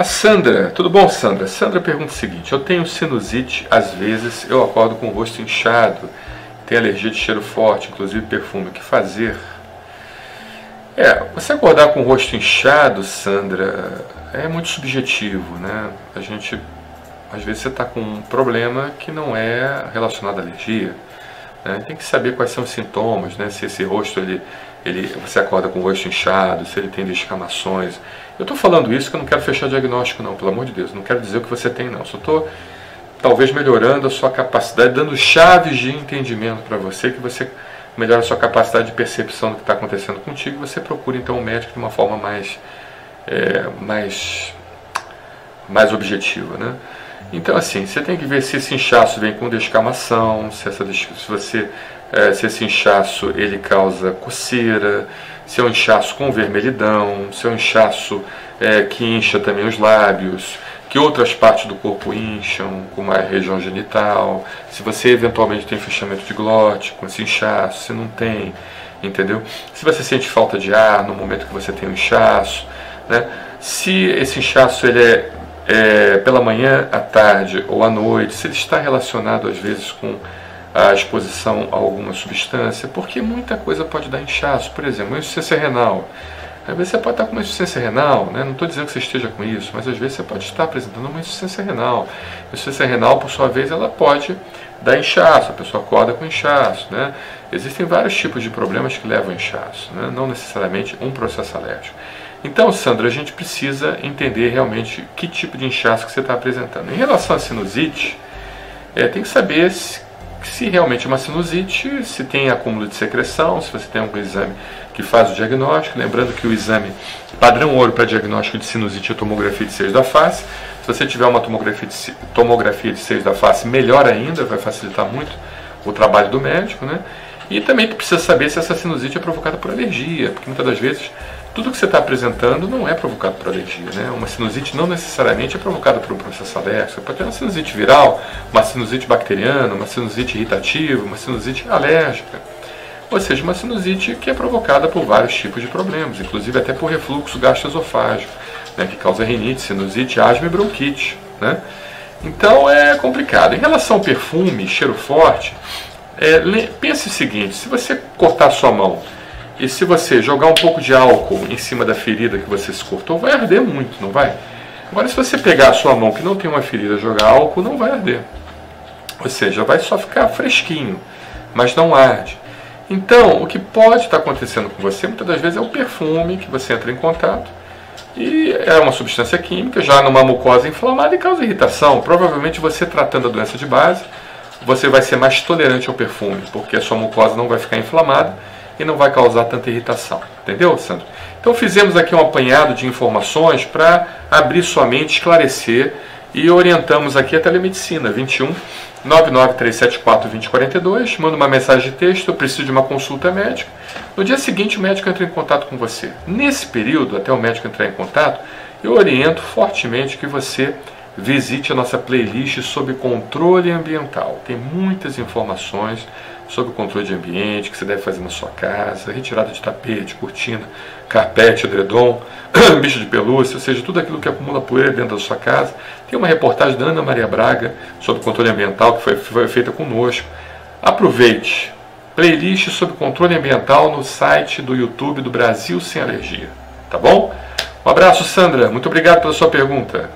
A Sandra, tudo bom, Sandra? Sandra pergunta o seguinte: Eu tenho sinusite, às vezes eu acordo com o rosto inchado, tenho alergia de cheiro forte, inclusive perfume. O que fazer? É, você acordar com o rosto inchado, Sandra, é muito subjetivo, né? A gente, às vezes, você está com um problema que não é relacionado à alergia. Né? Tem que saber quais são os sintomas, né? Se esse rosto ele ele, você acorda com o rosto inchado, se ele tem descamações. Eu estou falando isso que eu não quero fechar diagnóstico, não, pelo amor de Deus. Não quero dizer o que você tem, não. Só estou, talvez, melhorando a sua capacidade, dando chaves de entendimento para você, que você melhora a sua capacidade de percepção do que está acontecendo contigo. Você procura, então, o um médico de uma forma mais, é, mais, mais objetiva, né? Então, assim, você tem que ver se esse inchaço vem com descamação, se, essa, se você é, se esse inchaço ele causa coceira, se é um inchaço com vermelhidão, se é um inchaço é, que incha também os lábios, que outras partes do corpo incham, como a região genital, se você eventualmente tem fechamento de glote com esse inchaço, se não tem, entendeu? Se você sente falta de ar no momento que você tem um inchaço, né? Se esse inchaço ele é, é pela manhã, à tarde ou à noite, se ele está relacionado às vezes com a exposição a alguma substância, porque muita coisa pode dar inchaço. Por exemplo, insuficiência renal. Às vezes você pode estar com uma insuficiência renal, né? não estou dizendo que você esteja com isso, mas às vezes você pode estar apresentando uma insuficiência renal. A insuficiência renal, por sua vez, ela pode dar inchaço, a pessoa acorda com inchaço. Né? Existem vários tipos de problemas que levam a inchaço, né? não necessariamente um processo alérgico. Então, Sandra, a gente precisa entender realmente que tipo de inchaço que você está apresentando. Em relação à sinusite, é, tem que saber se se realmente é uma sinusite, se tem acúmulo de secreção, se você tem algum exame que faz o diagnóstico. Lembrando que o exame padrão ouro para diagnóstico de sinusite é tomografia de seios da face. Se você tiver uma tomografia de, tomografia de seios da face, melhor ainda, vai facilitar muito o trabalho do médico. Né? E também precisa saber se essa sinusite é provocada por alergia, porque muitas das vezes tudo que você está apresentando não é provocado por alergia. Né? Uma sinusite não necessariamente é provocada por um processo alérgico. Pode ter uma sinusite viral, uma sinusite bacteriana, uma sinusite irritativa, uma sinusite alérgica. Ou seja, uma sinusite que é provocada por vários tipos de problemas, inclusive até por refluxo gastroesofágico, né, que causa rinite, sinusite, asma e bronquite. Né? Então é complicado. Em relação ao perfume, cheiro forte, é, pense o seguinte: se você cortar sua mão e se você jogar um pouco de álcool em cima da ferida que você se cortou, vai arder muito, não vai? Agora, se você pegar a sua mão que não tem uma ferida jogar álcool, não vai arder. Ou seja, vai só ficar fresquinho, mas não arde. Então, o que pode estar acontecendo com você, muitas das vezes, é o perfume que você entra em contato. E é uma substância química, já numa mucosa inflamada e causa irritação. Provavelmente você tratando a doença de base, você vai ser mais tolerante ao perfume, porque a sua mucosa não vai ficar inflamada e não vai causar tanta irritação. Entendeu, Sandro? Então fizemos aqui um apanhado de informações para abrir sua mente, esclarecer e orientamos aqui a telemedicina 21 99374 2042. Manda uma mensagem de texto, eu preciso de uma consulta médica. No dia seguinte o médico entra em contato com você. Nesse período, até o médico entrar em contato, eu oriento fortemente que você visite a nossa playlist sobre controle ambiental. Tem muitas informações sobre o controle de ambiente que você deve fazer na sua casa, retirada de tapete, cortina, carpete, edredom, bicho de pelúcia, ou seja, tudo aquilo que acumula poeira dentro da sua casa. Tem uma reportagem da Ana Maria Braga sobre controle ambiental que foi, foi feita conosco. Aproveite! Playlist sobre controle ambiental no site do YouTube do Brasil Sem Alergia. Tá bom? Um abraço, Sandra. Muito obrigado pela sua pergunta.